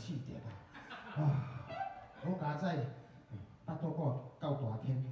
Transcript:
气得啊！啊，好佳仔，巴肚过到大天。